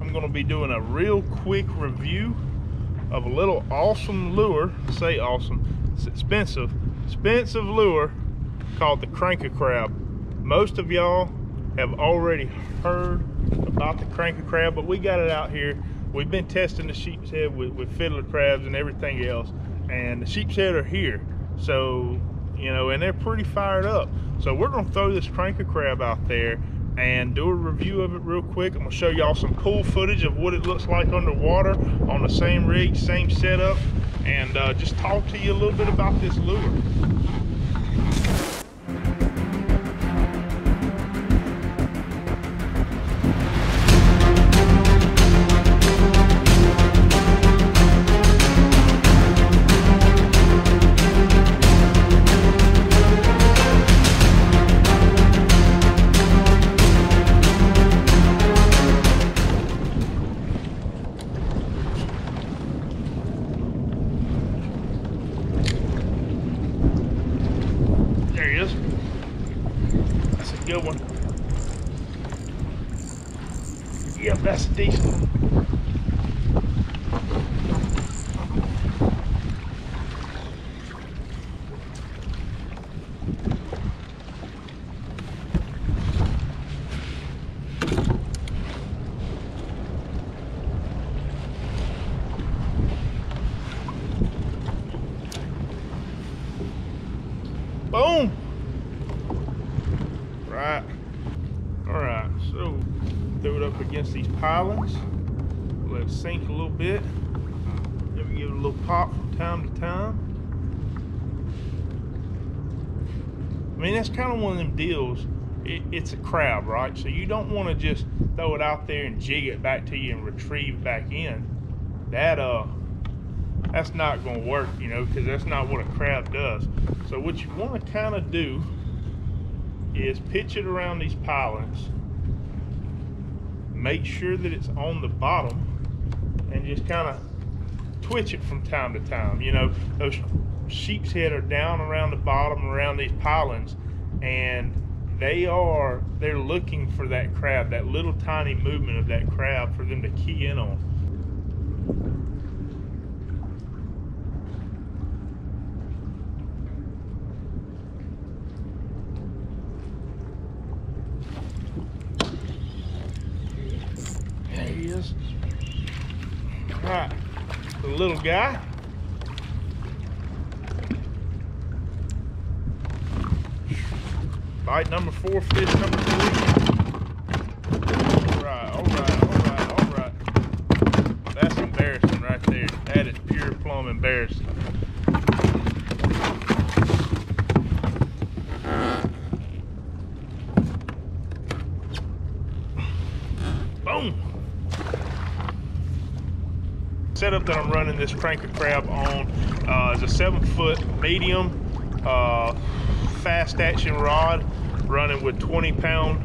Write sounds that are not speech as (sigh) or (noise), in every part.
I'm gonna be doing a real quick review of a little awesome lure. Say awesome, it's expensive, expensive lure called the Cranka Crab. Most of y'all have already heard about the Cranka Crab, but we got it out here. We've been testing the sheepshead with, with fiddler crabs and everything else, and the sheepshead are here. So, you know, and they're pretty fired up. So we're gonna throw this Cranka Crab out there and do a review of it real quick. I'm gonna show y'all some cool footage of what it looks like underwater on the same rig, same setup, and uh, just talk to you a little bit about this lure. Good one. Yep, that's a decent one. Boom! Right. Alright, so throw it up against these pilings. Let it sink a little bit. Then we give it a little pop from time to time. I mean, that's kind of one of them deals. It, it's a crab, right? So you don't want to just throw it out there and jig it back to you and retrieve back in. That, uh, that's not going to work, you know, because that's not what a crab does. So what you want to kind of do is pitch it around these pilings. Make sure that it's on the bottom and just kind of twitch it from time to time. You know, those sheepshead are down around the bottom around these pilings and they are, they're looking for that crab, that little tiny movement of that crab for them to key in on. There he is. All right, the little guy. Bite number four, fish number three. All right, all right, all right, all right. That's embarrassing right there. That is pure plum embarrassing. That I'm running this Cranka Crab on uh, is a seven foot medium uh, fast action rod running with 20 pound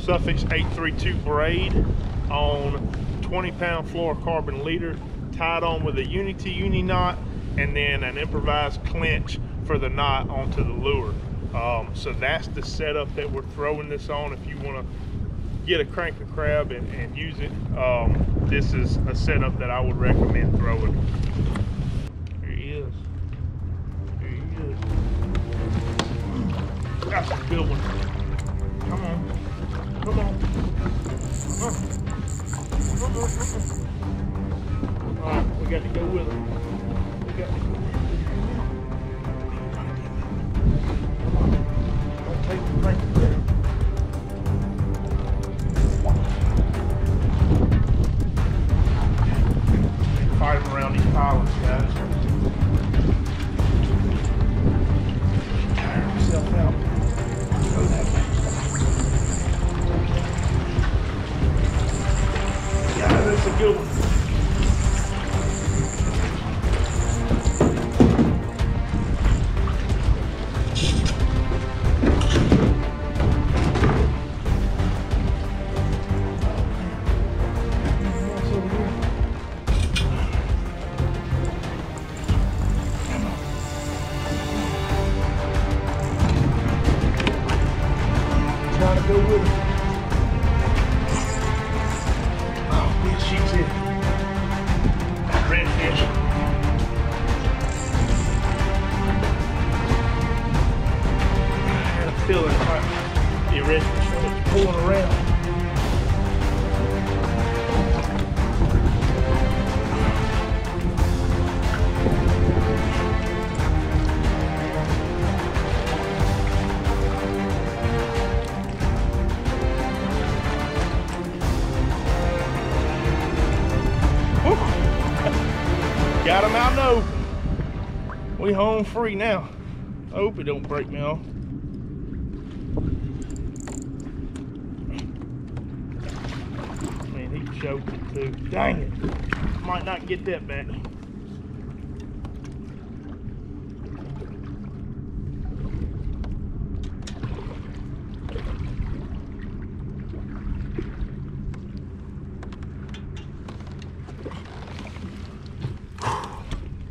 Suffix 832 braid on 20 pound fluorocarbon leader tied on with a Unity uni knot and then an improvised clinch for the knot onto the lure. Um, so that's the setup that we're throwing this on if you want to get a Cranka Crab and, and use it. Um, this is a setup that I would recommend throwing. There he is. There he is. That's a good one. Come on. Come on. Come on. Come on. All right, we got to go with it. this it's pulling around. (laughs) Got him out and open. We home free now. I hope it don't break me off. Man, choked it too. Dang it. Might not get that back.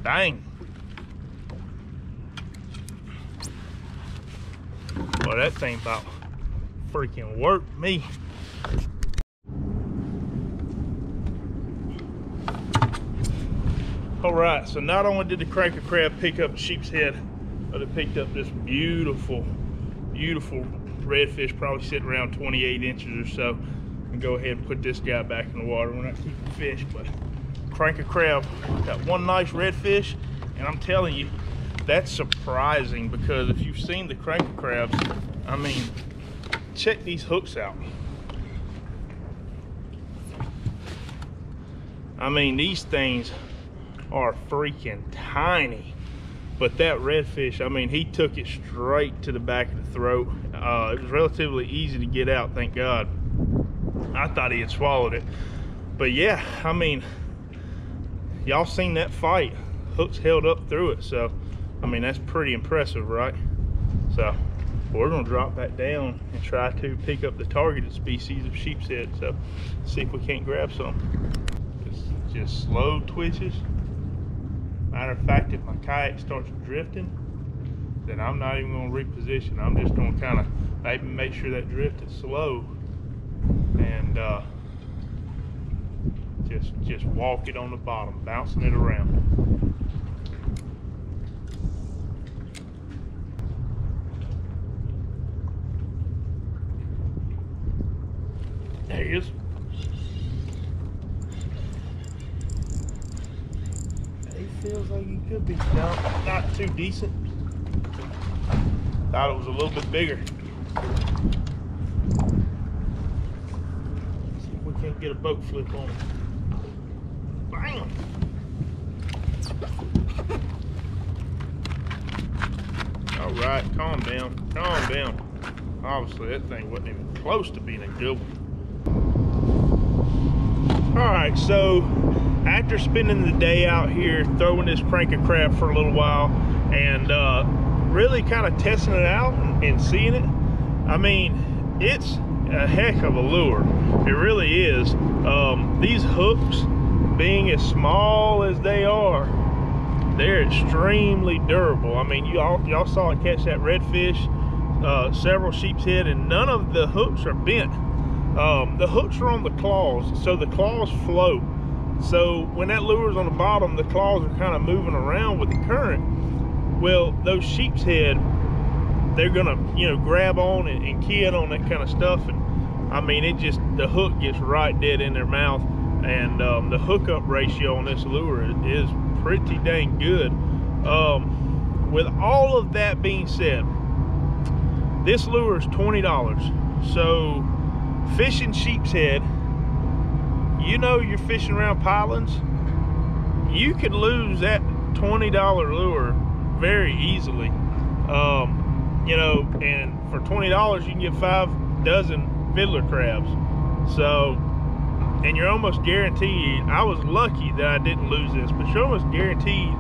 Dang. Well, that thing about freaking worked me. All right, so not only did the Cranka Crab pick up a sheepshead, but it picked up this beautiful, beautiful redfish, probably sitting around 28 inches or so. And go ahead and put this guy back in the water. We're not keeping fish, but Cranka Crab got one nice redfish, and I'm telling you, that's surprising because if you've seen the Cranka Crabs, I mean, check these hooks out. I mean, these things are freaking tiny. But that redfish, I mean, he took it straight to the back of the throat. Uh, it was relatively easy to get out, thank God. I thought he had swallowed it. But yeah, I mean, y'all seen that fight. Hooks held up through it. So, I mean, that's pretty impressive, right? So, we're gonna drop back down and try to pick up the targeted species of sheepshead. So, see if we can't grab some. Just, just slow twitches. Matter of fact, if my kayak starts drifting, then I'm not even gonna reposition. I'm just gonna kind of maybe make sure that drift is slow and uh, just just walk it on the bottom, bouncing it around. There he is. He feels like he could be no, not too decent. Thought it was a little bit bigger. See if we can't get a boat flip on him. Bam! All right, calm down, calm down. Obviously, that thing wasn't even close to being a good one. All right, so after spending the day out here throwing this Cranka Crab for a little while and uh, really kind of testing it out and, and seeing it, I mean, it's a heck of a lure. It really is. Um, these hooks, being as small as they are, they're extremely durable. I mean, y'all y'all saw it catch that redfish, uh, several sheepshead, and none of the hooks are bent. Um, the hooks are on the claws, so the claws float. So when that lure's on the bottom, the claws are kind of moving around with the current. Well, those sheepshead, they're gonna, you know, grab on and, and in on that kind of stuff. And I mean, it just, the hook gets right dead in their mouth. And um, the hookup ratio on this lure is pretty dang good. Um, with all of that being said, this lure is $20. So fishing sheepshead, you know you're fishing around pilings, you could lose that $20 lure very easily. Um, you know, and for $20 you can get five dozen fiddler crabs. So, and you're almost guaranteed, I was lucky that I didn't lose this, but you're almost guaranteed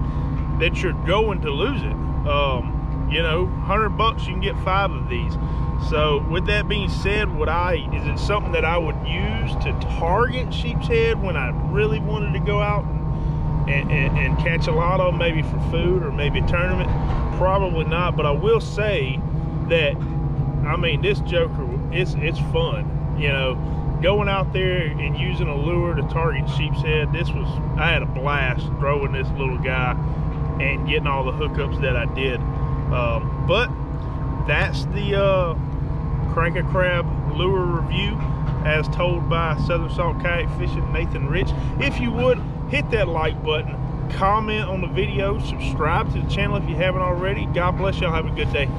that you're going to lose it. Um, you know, 100 bucks you can get five of these. So with that being said, would I, is it something that I would use to target sheepshead when I really wanted to go out and, and, and catch a lot of them, maybe for food or maybe a tournament? Probably not, but I will say that, I mean, this joker, it's, it's fun, you know, going out there and using a lure to target sheepshead. This was, I had a blast throwing this little guy and getting all the hookups that I did. Um, but that's the, uh, Cranka Crab lure review as told by Southern Salt Kayak Fishing Nathan Rich. If you would, hit that like button, comment on the video, subscribe to the channel if you haven't already. God bless y'all. Have a good day.